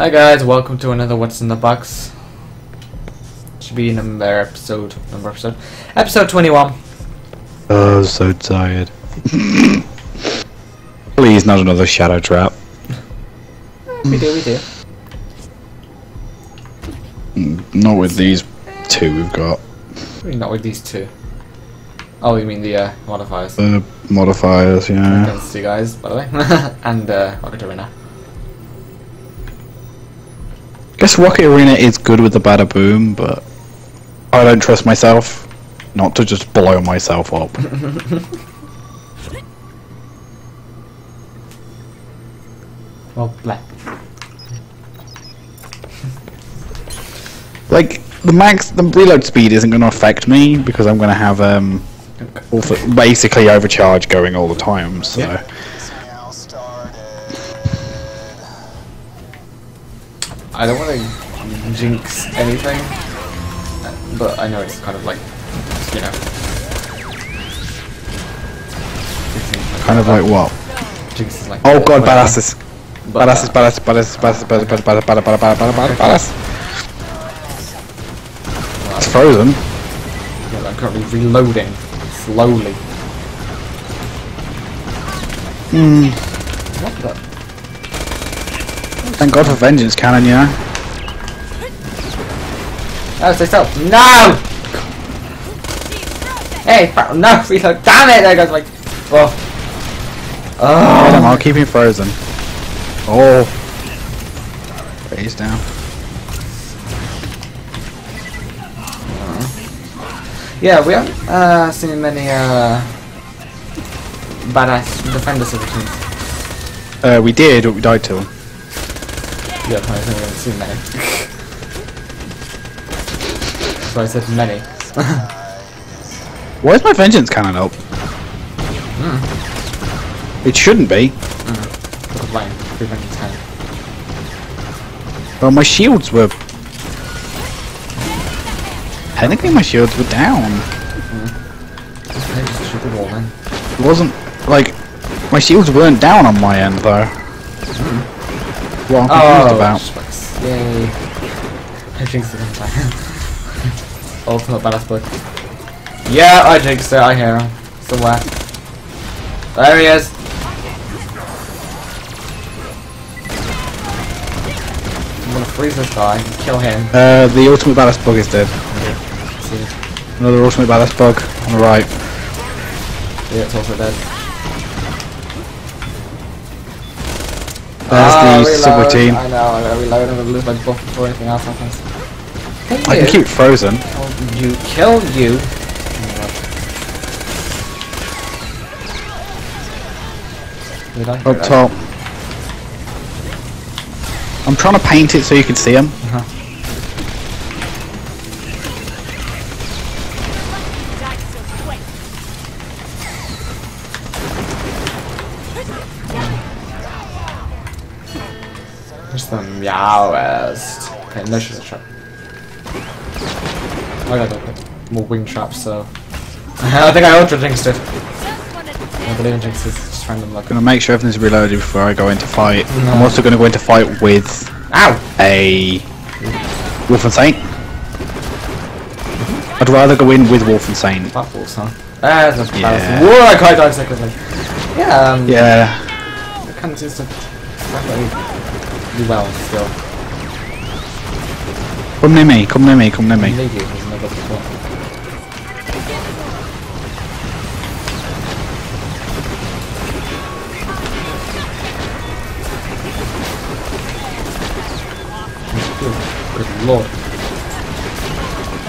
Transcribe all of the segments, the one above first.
Hi guys, welcome to another What's in the Box. Should be number episode number episode episode twenty one. Oh, so tired. Please, not another shadow trap. We do, we do. Not with these two we've got. Maybe Not with these two. Oh, you mean the uh, modifiers? The modifiers, yeah. Against you guys, by the way, and uh, Rocket Arena. Guess Rocket Arena is good with the bada boom, but I don't trust myself not to just blow myself up. Well, black. like the max, the reload speed isn't going to affect me because I'm going to have um, awful- basically overcharge going all the time. So Yeah. I don't want to jinx anything, uh, but I know it's kind of like, you know. kind of like what? Jinx is like. Oh uh, god, whatever. badasses. But, Badasses, uh, badasses, badasses, badasses, badasses, badasses, badasses, badasses, badasses, badasses, badasses. It's frozen. yeah, I'm currently reloading slowly. Hmm. What the? Thank God for Vengeance Cannon, you know. Oh, stay still. No! Hey, no, reload. Damn it! There goes my. Oh. Hit him, Oh. I'll keep him frozen. Oh. He's down. Yeah, we haven't uh, seen many uh, badass defender citizens. Uh, we did, but we died to him. Yeah, I haven't seen many. so I said many. Why is my Vengeance Cannon up? Hmm. It shouldn't be. Hmm. Look at mine. Prevent ten. Well, my shields were... Technically my shields were down. Maybe just shoot the wall. It wasn't, like... My shields weren't down on my end, though. Hmm. What I'm confused about. shucks. Yay. I jinxed it on time. Ultimate badass boy. Yeah, I jinxed it. I hear him. Somewhere. There he is. I'm gonna freeze this guy and kill him. Uh, the Ultimate Ballast Bug is dead. See, Another Ultimate Ballast Bug on the right. yeah, it's also dead. That's ah, the super team. I know, I reload and lose my buff before anything else happens. I you. can keep frozen. Oh, you kill you. Up top. I'm trying to paint it so you can see him. Uh -huh. The meowest. Okay, no she's a trap. I got okay. more wing traps, so I think I ultra jinxed it. I believe in jinxes, just random luck. Gonna make sure everything's reloaded before I go into fight. No. I'm also gonna go into fight with Ow! a Wolf and Saint. I'd rather go in with Wolf and Saint. Battles, huh? Ah, that's Yeah. yeah. Whoa, I can't die secondly. Yeah, um, Yeah. it kind of seems to definitely do well still. Come near me, come near me, come near me. Maybe it was another before. Good, lord.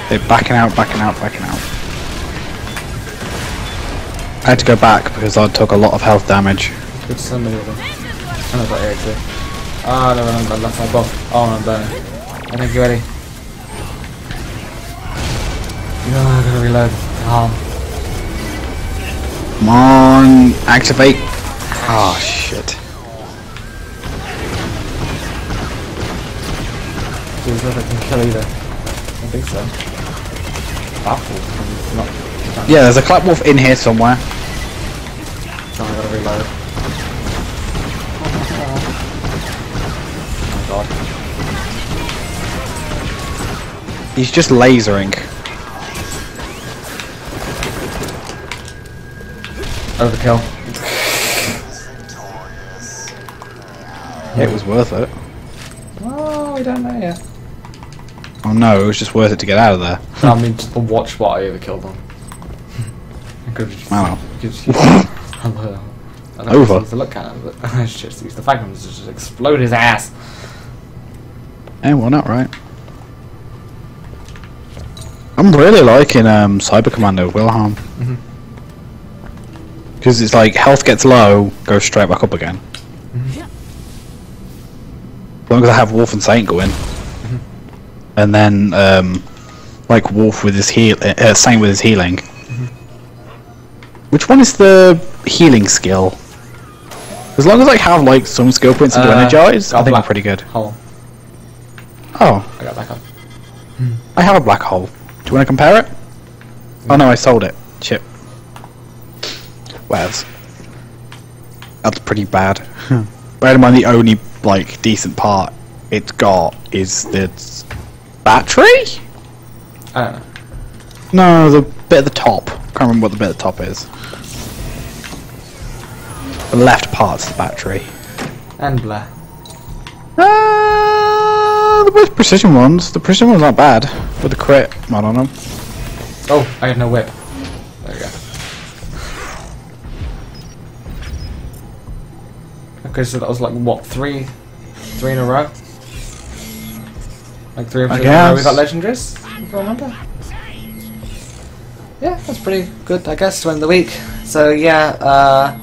They're backing out, backing out, backing out. I had to go back because I took a lot of health damage. Good so many of them. And I've got air too. Ah, la verdad, la salvó. Vámonos, dale. Dame que veré. Yeah, gotta reload. Oh. Come on, activate. Oh, shit. Dude, is I can kill either? I think so. Ah, Baffle. Yeah, there's a clap wolf in here somewhere. He's just lasering. Overkill. It was worth it. Oh, we don't know yet. Oh no, it was just worth it to get out of there. I mean, just the watch what I overkilled on. I could just, Wow. could just used, I don't know Over. if to look at it, but I just use the Magnum to just explode his ass. Eh, well, not right. I'm really liking um, Cyber Commando Wilhelm. Mhm. Because it's like health gets low, goes straight back up again. As long as I have Wolf and Saint going, and then um, like Wolf with his heal, uh, Saint with his healing. Which one is the healing skill? As long as I have like some skill points into Uh, energize, I got think I'm pretty good. Hole. Oh, I got back up. I have a black hole. You want to compare it? Oh no, I sold it. Shit. Where's? That's pretty bad. Bear in mind the only like decent part it's got is the battery. I don't know. No, the bit at the top. Can't remember what the bit at the top is. The left part's the battery. And Blair. Ah, The most precision ones. The precision ones aren't bad with the crit mod on them. Oh, I have no whip. There we go. Okay, so that was like what three, three in a row. Like three I episodes in a row we got legendaries. If I remember. Yeah, that's pretty good, I guess, to end the week. So yeah, uh,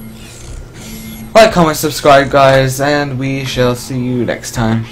like, comment, subscribe, guys, and we shall see you next time.